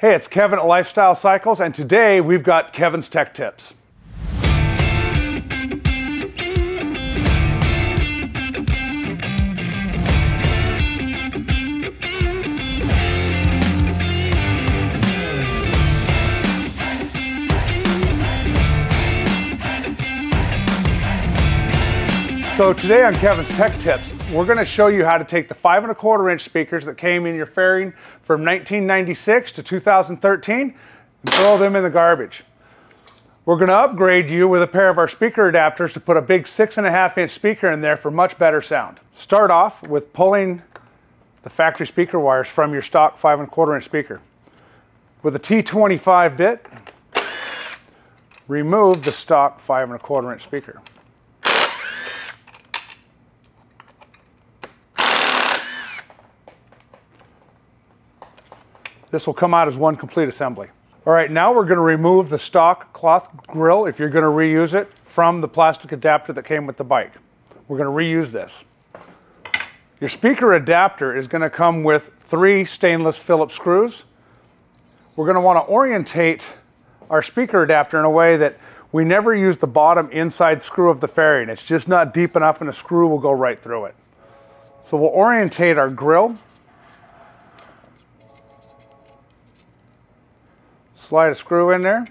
Hey, it's Kevin at Lifestyle Cycles, and today we've got Kevin's Tech Tips. So today on Kevin's Tech Tips, we're gonna show you how to take the five and a quarter inch speakers that came in your fairing from 1996 to 2013 and throw them in the garbage. We're gonna upgrade you with a pair of our speaker adapters to put a big six and a half inch speaker in there for much better sound. Start off with pulling the factory speaker wires from your stock five and a quarter inch speaker. With a T25 bit, remove the stock five and a quarter inch speaker. This will come out as one complete assembly. All right, now we're gonna remove the stock cloth grill, if you're gonna reuse it, from the plastic adapter that came with the bike. We're gonna reuse this. Your speaker adapter is gonna come with three stainless Phillips screws. We're gonna wanna orientate our speaker adapter in a way that we never use the bottom inside screw of the fairing. It's just not deep enough and a screw will go right through it. So we'll orientate our grill Slide a screw in there.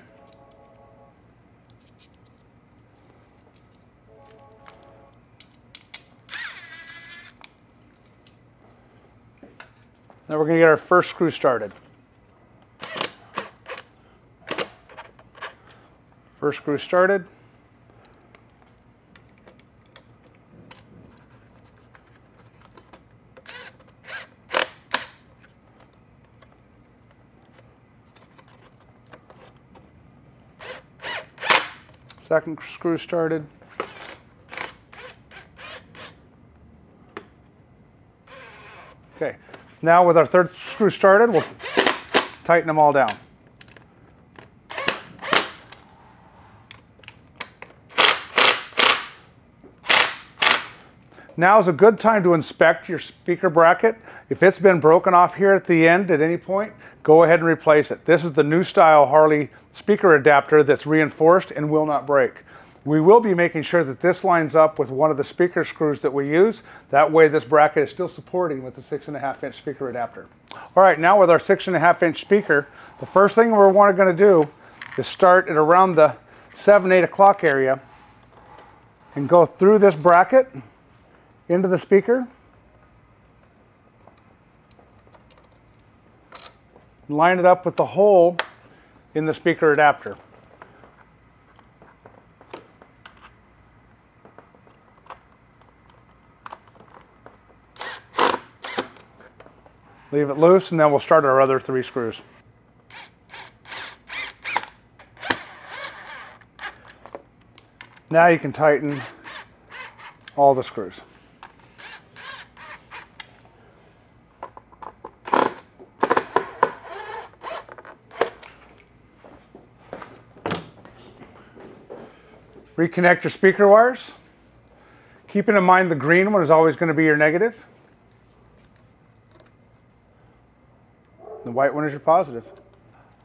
Now we're going to get our first screw started. First screw started. Second screw started. Okay, now with our third screw started, we'll tighten them all down. Now is a good time to inspect your speaker bracket. If it's been broken off here at the end at any point, go ahead and replace it. This is the new style Harley speaker adapter that's reinforced and will not break. We will be making sure that this lines up with one of the speaker screws that we use. That way this bracket is still supporting with the six and a half inch speaker adapter. All right, now with our six and a half inch speaker, the first thing we're gonna do is start at around the seven, eight o'clock area and go through this bracket into the speaker line it up with the hole in the speaker adapter. Leave it loose and then we'll start our other three screws. Now you can tighten all the screws. Reconnect your speaker wires. Keeping in mind the green one is always going to be your negative. The white one is your positive.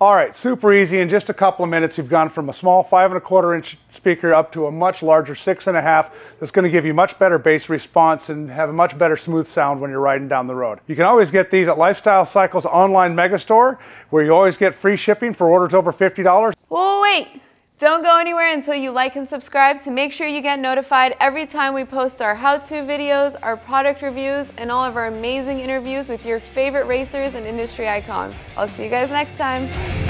All right, super easy. In just a couple of minutes, you've gone from a small five and a quarter inch speaker up to a much larger six and a half that's going to give you much better bass response and have a much better smooth sound when you're riding down the road. You can always get these at Lifestyle Cycles online megastore where you always get free shipping for orders over $50. Oh, wait. Don't go anywhere until you like and subscribe to make sure you get notified every time we post our how-to videos, our product reviews, and all of our amazing interviews with your favorite racers and industry icons. I'll see you guys next time.